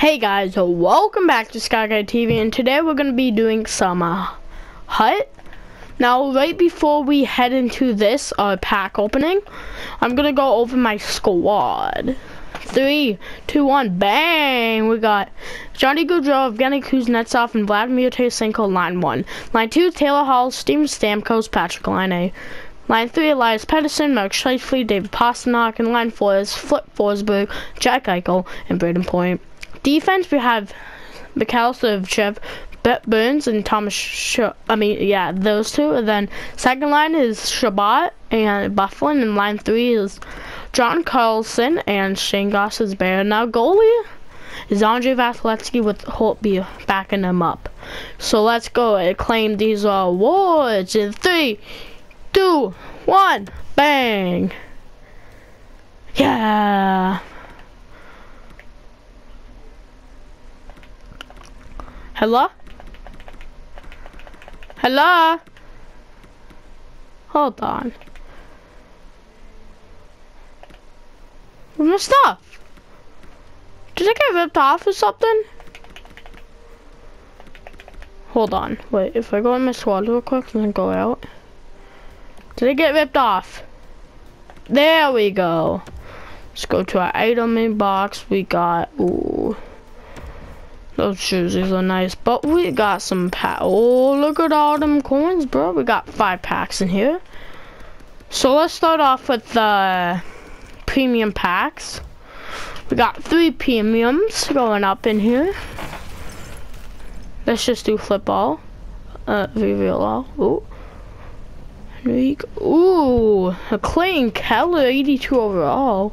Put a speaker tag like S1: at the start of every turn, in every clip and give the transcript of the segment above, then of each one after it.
S1: Hey guys, welcome back to Sky Guy TV, and today we're gonna be doing some uh, hut. Now, right before we head into this uh, pack opening, I'm gonna go over my squad. Three, two, one, bang! We got Johnny Gaudreau, Evgeny Kuznetsov, and Vladimir Tarasenko, line one. Line two, Taylor Hall, Steven Stamkos, Patrik Laine. Line 3, Elias Pettersson, Mark Scheifele, David Pastrnak, and line 4 is Filip Forsberg, Jack Eichel, and Brayden Point. Defense, we have Mikhail Sergachev, Brent Burns, and Thomas Sh I mean, yeah, those two. And then second line is Chabot and Byfuglien, and line 3 is John Carlson and Shayne Gostisbehere. Now, goalie is Andrei Vasilevskiy with Holtby backing him up. So let's go and claim these awards in three, two, one, bang. Yeah. Hello? Hello? Hold on. Where's my stuff? Did I get ripped off or something? Hold on. Wait, if I go in my squad real quick and then go out. Did it get ripped off? There we go. Let's go to our item inbox. We got, ooh. Those jerseys are nice, but we got some pack. Oh, look at all them coins, bro. We got five packs in here. So let's start off with the premium packs. We got three premiums going up in here. Let's just do flip all. Uh, reveal all. Ooh. Ooh, a Clayton Keller, 82 overall.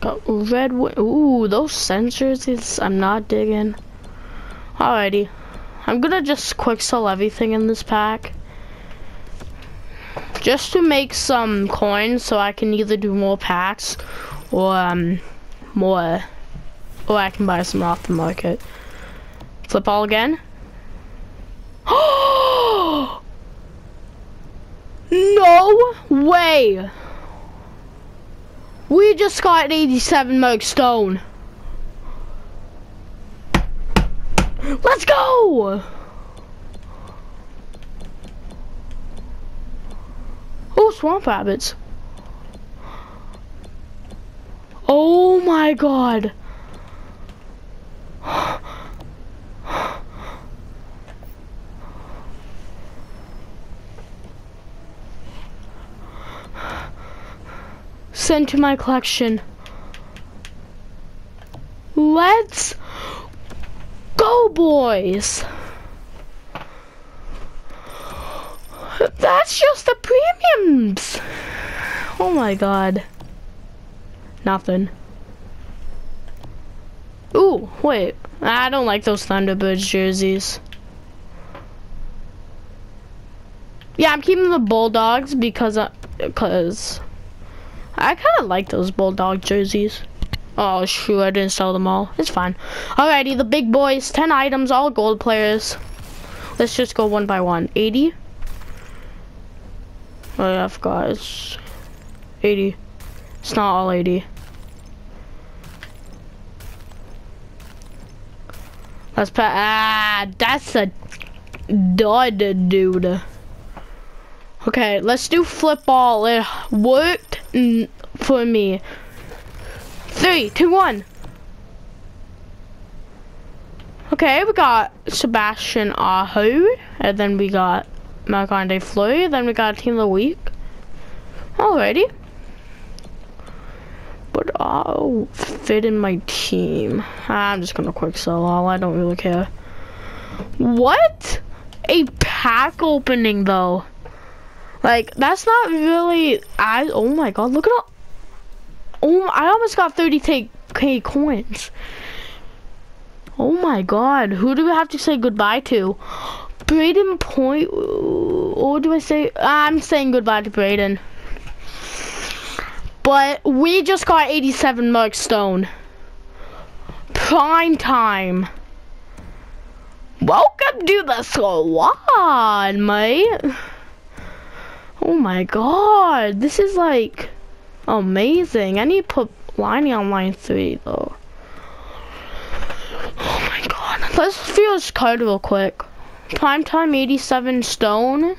S1: Got red. Ooh, those sensors is I'm not digging. Alrighty, I'm gonna just quick sell everything in this pack. Just to make some coins so I can either do more packs or um more or I can buy some off the market. Flip all again. No way! We just got an 87 Mark Stone. Let's go! Oh, swamp rabbits. Oh my god. Send to my collection. Let's boys. That's just the premiums. Oh my god. Nothing. Ooh, wait. I don't like those Thunderbirds jerseys. Yeah, I'm keeping the Bulldogs because, uh, because I kind of like those Bulldog jerseys. Oh, shoot, I didn't sell them all. It's fine. Alrighty, the big boys. 10 items, all gold players. Let's just go one by one. 80. Oh, yeah, I forgot. It's 80. It's not all 80. Let's put, ah, that's a dud, dude. Okay, let's do flip ball. It worked for me. Three, two, one. Okay, we got Sebastian Aho, and then we got Marc-Andre then we got Team of the Week. Alrighty. But I'll fit in my team. I'm just gonna quick sell all, I don't really care. What? A pack opening though. Like, that's not really, I, oh my god, look at all, oh, I almost got 30k coins. Oh my god, who do we have to say goodbye to? Brayden Point, or do I say, I'm saying goodbye to Brayden. But we just got 87 Mark Stone. Prime time. Welcome to the squad, mate. Oh my god, this is like amazing. I need to put lining on line three though. Oh my god. Let's feel his card real quick. Prime time 87 stone.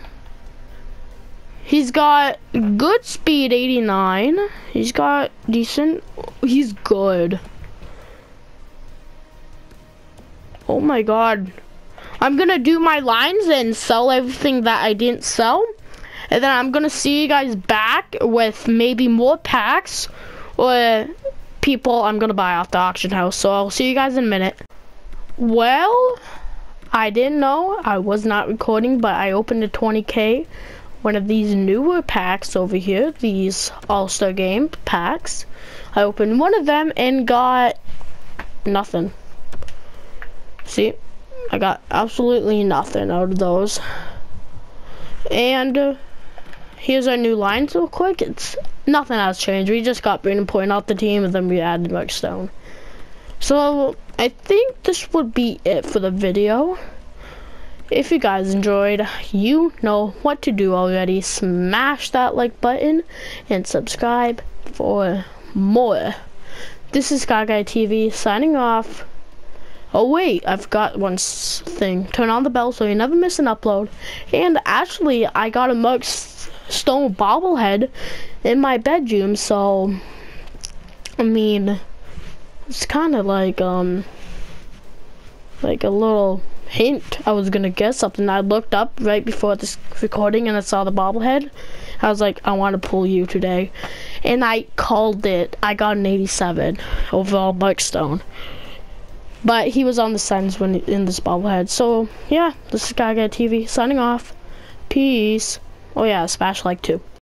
S1: He's got good speed 89. He's got decent. He's good. Oh my god. I'm gonna do my lines and sell everything that I didn't sell. And then I'm gonna see you guys back with maybe more packs or people I'm gonna buy off the auction house. So I'll see you guys in a minute. Well, I didn't know I was not recording, but I opened a 20k one of these newer packs over here, these All-Star Game packs. I opened one of them and got nothing. See, I got absolutely nothing out of those. And uh, here's our new lines real quick. It's nothing has changed. We just got Brayden Point out the team and then we added Mark Stone. So I think this would be it for the video. If you guys enjoyed, you know what to do already. Smash that like button and subscribe for more. This is Guy TV signing off. Oh wait, I've got one thing. Turn on the bell so you never miss an upload. And actually, I got a Mark Stone bobblehead in my bedroom, so I mean, it's kind of like um, like a little hint I was gonna guess something. I looked up right before this recording and I saw the bobblehead. I was like, I want to pull you today. And I called it. I got an 87 overall Mark Stone. But he was on the signs when in this bobblehead. So yeah, this is Gaga TV signing off. Peace. Oh yeah, smash like too.